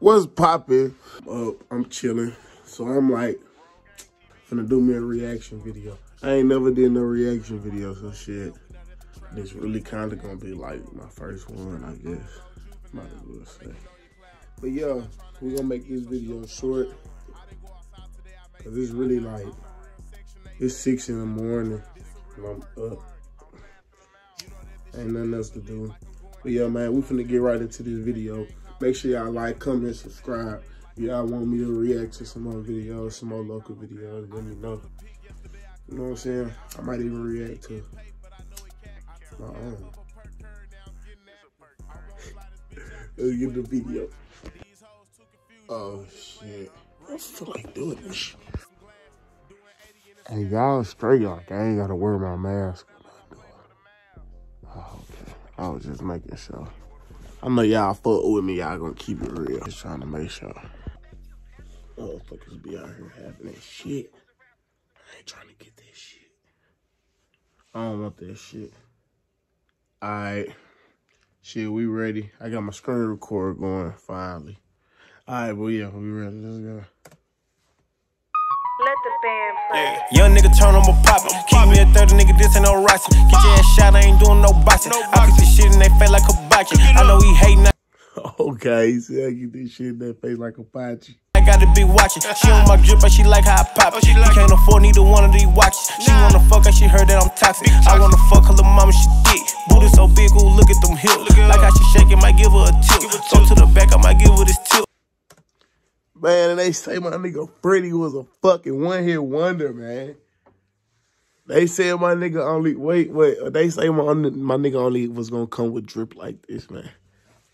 What's popping? Up, I'm chilling. So I'm like, finna do me a reaction video. I ain't never did no reaction video, so shit. This really kind of gonna be like my first one, I guess. Might as well say. But yeah, we gonna make this video short. Cause it's really like, it's six in the morning and I'm up. Ain't nothing else to do. But yeah, man, we finna get right into this video. Make sure y'all like, comment, subscribe. Y'all want me to react to some more videos, some more local videos, let me know. You know what I'm saying? I might even react to my own. Let's get the video. Oh shit. I feel like doing this. Hey, y'all straight like I ain't gotta wear my mask. Oh, okay. I was just making sure. I know y'all fuck with me. Y'all gonna keep it real. Just trying to make sure. Motherfuckers be out here having that shit. I ain't trying to get that shit. I don't want that shit. Alright. Shit, we ready. I got my screen recorder going finally. Alright, well, yeah, we ready. Let's go. Let the band play. Yeah. Young nigga turn on my pop. Keep me a 30 nigga, this ain't no rocks. Get your ass shot, I ain't doing no boxing. I put this shit in they face like a hibachi. I know he hating. Okay, oh, he said I get this shit in that face like a pachi. I gotta be watching. She on my drip, but she like how I pop. He can't afford neither one of these watches. She wanna fuck, and she heard that I'm toxic. I wanna fuck her little mama, she thick. Booty so big, ooh, look at them hips. Like how she shaking, might give her a tip. Go to the back, I might give her this tip. Man, and they say my nigga Freddie was a fucking one hit wonder, man. They said my nigga only wait, wait. They say my my nigga only was gonna come with drip like this, man.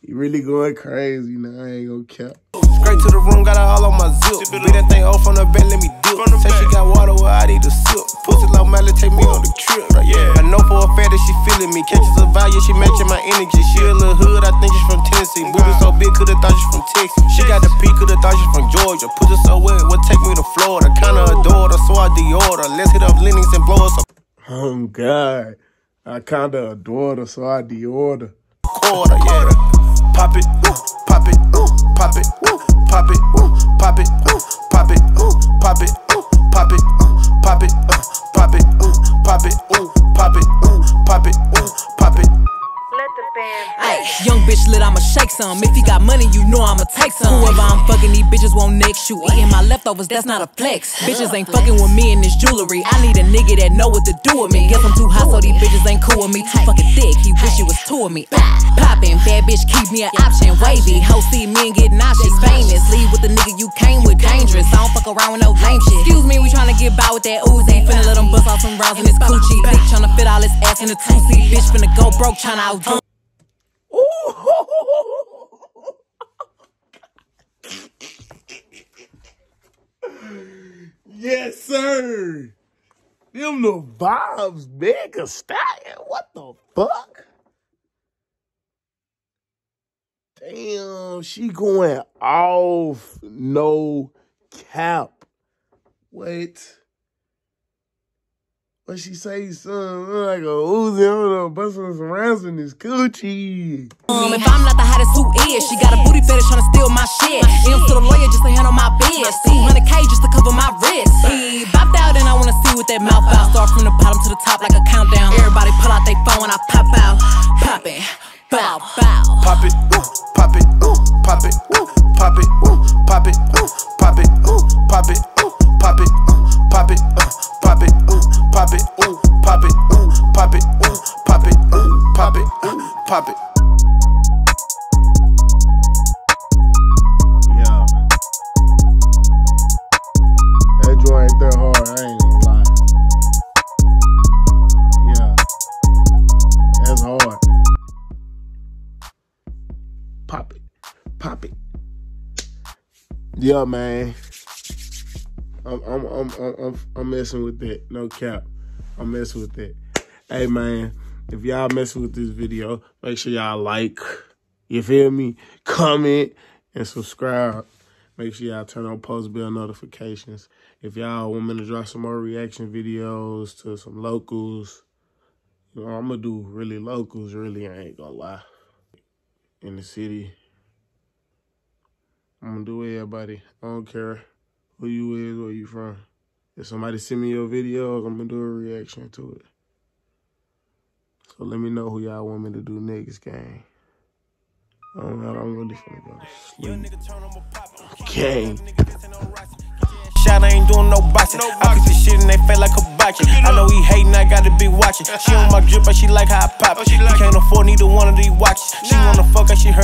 He really going crazy now. I ain't gonna cap. Straight to the room, got her all on my zip. Beat that thing off from the bed, let me dip. Say she got water where I need a sip. Pussy low Miley, take me on the trip. Yeah. I know for a fact that she feeling me. Catches a value, she matching my energy. She a little hood, I think she's from Tennessee. Booty so big, could've thought she's from Texas. She got the P, could've thought she's from Georgia. Pussy so wet, what take me to Florida? Kinda adore her, so I Dior her. Let's hit up Lenox and blow us a Oh God, I kinda adore her, so I Dior her. quarter, yeah. Pop it, ooh, pop it, ooh, pop it, ooh, pop it, Ay, young bitch lit, I'ma shake some. If you got money, you know I'ma take some. Whoever I'm fucking, these bitches won't next you. Eating my leftovers, that's not a flex. Bitches ain't fucking with me in this jewelry. I need a nigga that know what to do with me. Guess I'm too hot, so these bitches ain't cool with me. Too fucking thick, he wish he was two of me. Poppin', bad bitch, keep me an option. Wavy, hoe see me and get nauseous. Famous, leave with the nigga you came with. Dangerous, I don't fuck around with no lame shit. Excuse me, we tryna get by with that Uzi. Finna let him bust off some rounds in his coochie. Dick tryna fit all his ass in a two seat. Bitch finna go broke, tryna outdo. Sir. Them the vibes, mega stallion. What the fuck? Damn, she going off. No cap. Wait. What she say, son? Like a Uzi, I don't know, busting some rounds in this coochie. If I'm not the hottest, who is? She got a booty fetish trying to steal my shit. When I pop out. Pop it, bow, bow. Pop it, ooh, pop it, ooh, pop it, ooh, pop it, ooh, pop it, ooh, pop it, ooh, pop it, ooh, pop it, ooh, pop it, uh, pop it, ooh, pop it, ooh, pop it, ooh, pop it, ooh, pop it, ooh, pop it, uh, pop it. Yeah. That joint ain't that hard, I ain't Pop it. Yeah, man. I'm I'm I'm I'm I'm, messing with that. No cap. I'm messing with that. Hey man, if y'all messing with this video, make sure y'all like, you feel me? Comment and subscribe. Make sure y'all turn on post bell notifications. If y'all want me to drop some more reaction videos to some locals, you know, I'm gonna do really locals, really, I ain't gonna lie. In the city. I'm gonna do everybody. I don't care who you is, where you from. If somebody send me your videos, I'm gonna do a reaction to it. So let me know who y'all want me to do next game. I don't know. I'm really finna go to sleep. Gang. Shot ain't doing no boxing. I put this shit in they face like a hibachi. I know he hating, I gotta be watching. She on my drip, but she like how I pop. Oh, he can't afford neither one of these watches. She wanna fuck her, she heard.